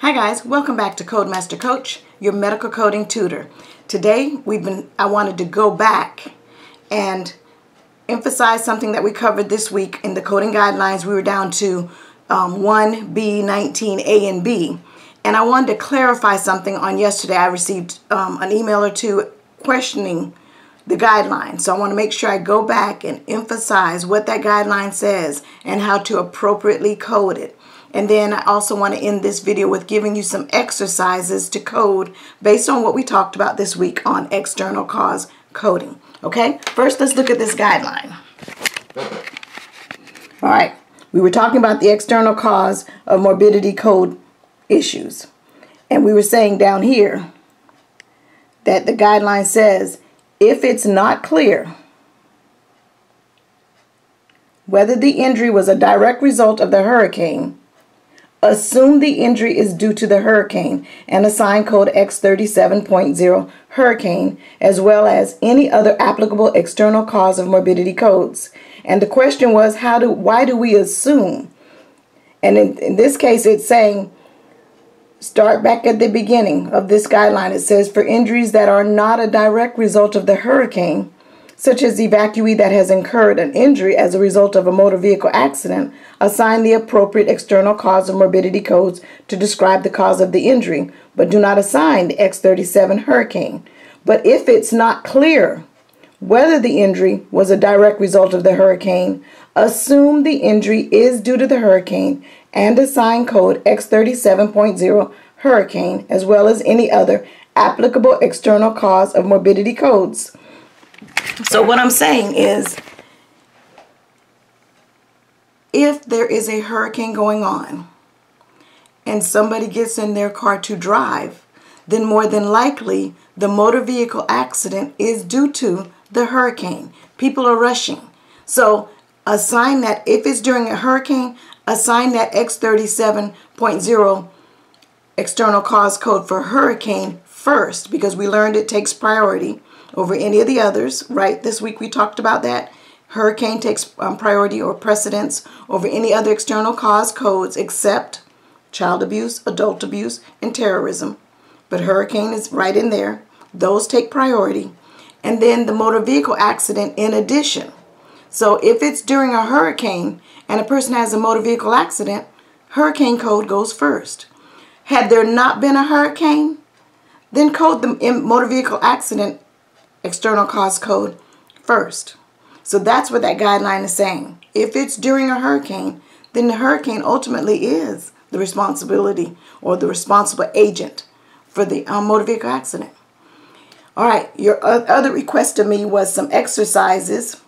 Hi guys, welcome back to Codemaster Coach, your medical coding tutor. Today we've been I wanted to go back and emphasize something that we covered this week in the coding guidelines. We were down to um, 1B, 19A and B. And I wanted to clarify something on yesterday. I received um, an email or two questioning the guidelines. So I want to make sure I go back and emphasize what that guideline says and how to appropriately code it. And then I also want to end this video with giving you some exercises to code based on what we talked about this week on external cause coding. Okay, first let's look at this guideline. All right, we were talking about the external cause of morbidity code issues. And we were saying down here that the guideline says if it's not clear whether the injury was a direct result of the hurricane, assume the injury is due to the hurricane and assign code X37.0 hurricane as well as any other applicable external cause of morbidity codes. And the question was how do why do we assume? And in, in this case it's saying Start back at the beginning of this guideline. It says for injuries that are not a direct result of the hurricane, such as the evacuee that has incurred an injury as a result of a motor vehicle accident, assign the appropriate external cause of morbidity codes to describe the cause of the injury, but do not assign the X37 hurricane. But if it's not clear whether the injury was a direct result of the hurricane, assume the injury is due to the hurricane and assign code X37.0 hurricane as well as any other applicable external cause of morbidity codes. So what I'm saying is if there is a hurricane going on and somebody gets in their car to drive, then more than likely the motor vehicle accident is due to the hurricane. People are rushing. So assign that if it's during a hurricane, assign that X37.0 external cause code for hurricane first because we learned it takes priority over any of the others, right? This week we talked about that. Hurricane takes um, priority or precedence over any other external cause codes except child abuse, adult abuse, and terrorism. But hurricane is right in there. Those take priority. And then the motor vehicle accident in addition. So if it's during a hurricane and a person has a motor vehicle accident, hurricane code goes first. Had there not been a hurricane, then code the motor vehicle accident external cause code first. So that's what that guideline is saying. If it's during a hurricane, then the hurricane ultimately is the responsibility or the responsible agent for the um, motor vehicle accident. All right, your other request to me was some exercises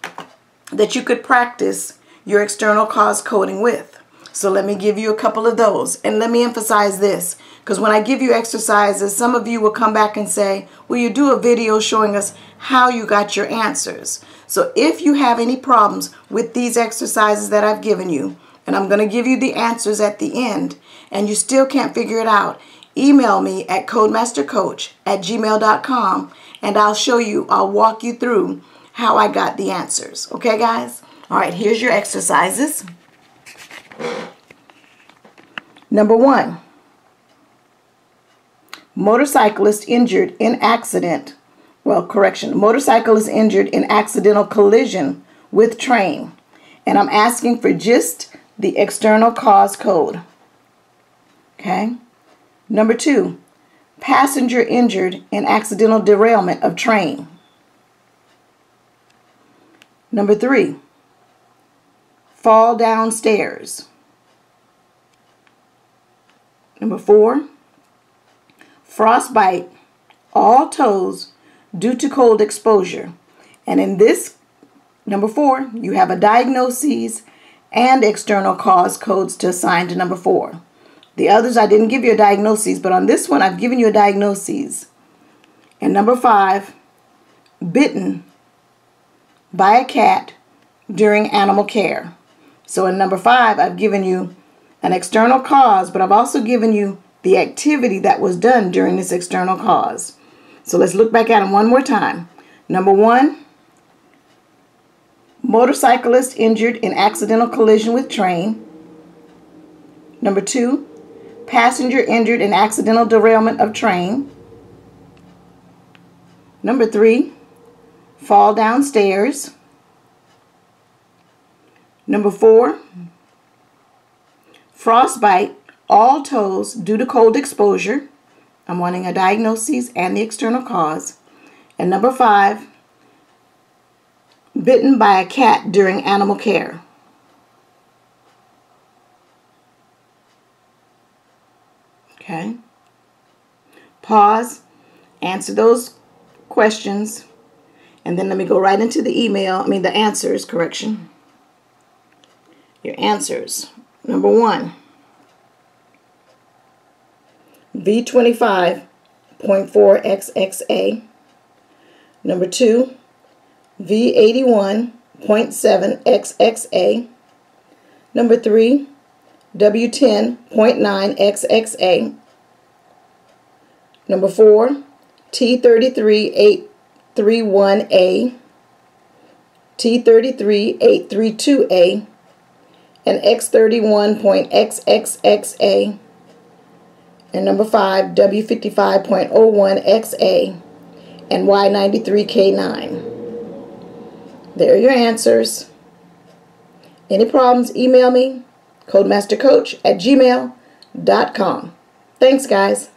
that you could practice your external cause coding with. So let me give you a couple of those. And let me emphasize this, because when I give you exercises, some of you will come back and say, will you do a video showing us how you got your answers? So if you have any problems with these exercises that I've given you, and I'm going to give you the answers at the end, and you still can't figure it out, email me at codemastercoach at gmail.com, and I'll show you, I'll walk you through how I got the answers. Okay, guys? All right, here's your exercises. Number one, motorcyclist injured in accident. Well, correction, motorcyclist injured in accidental collision with train. And I'm asking for just the external cause code. Okay. Number two, passenger injured in accidental derailment of train. Number three, fall downstairs. Number four, frostbite, all toes due to cold exposure. And in this, number four, you have a diagnosis and external cause codes to assign to number four. The others, I didn't give you a diagnosis, but on this one, I've given you a diagnosis. And number five, bitten by a cat during animal care. So in number five, I've given you an external cause, but I've also given you the activity that was done during this external cause. So let's look back at them one more time. Number one, motorcyclist injured in accidental collision with train. Number two, passenger injured in accidental derailment of train. Number three, fall downstairs. Number four, frostbite, all toes due to cold exposure. I'm wanting a diagnosis and the external cause. And number five, bitten by a cat during animal care. Okay. Pause, answer those questions, and then let me go right into the email, I mean the answers, correction. Your answers. Number one, V25.4XXA. Number two, V81.7XXA. Number three, W10.9XXA. Number four, T33831A, T33832A, and X31.XXXA. And number five, W55.01XA and Y93K9. There are your answers. Any problems, email me, codemastercoach at gmail.com. Thanks, guys.